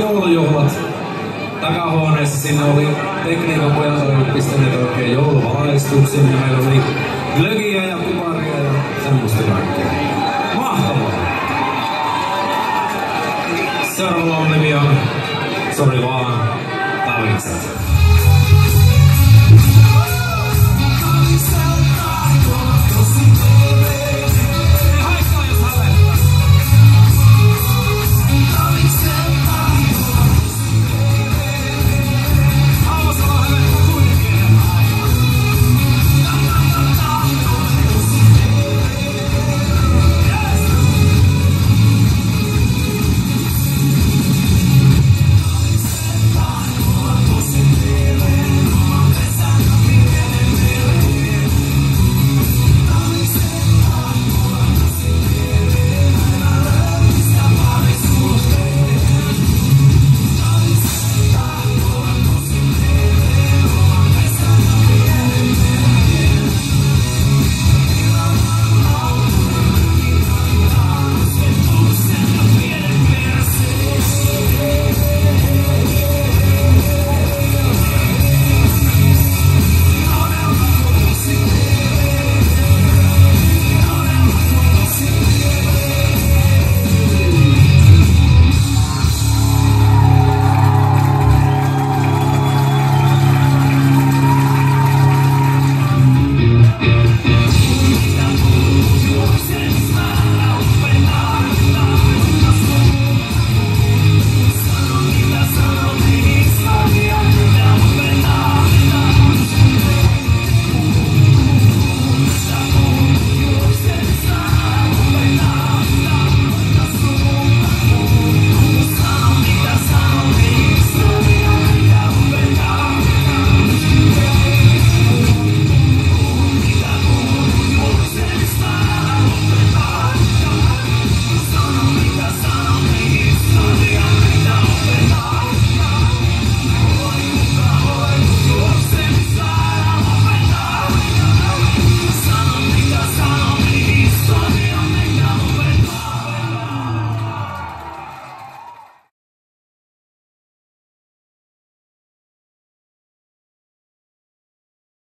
joulujuhlat takahuoneessa. Sinne oli tekniikan pojat oli pistäneet oikein jouluvalaistuksen ja meillä oli glögiä ja kuparia ja semmoista kaikkea. Mahtavaa! Seuraava nimi on Sori vaan, tarvitset.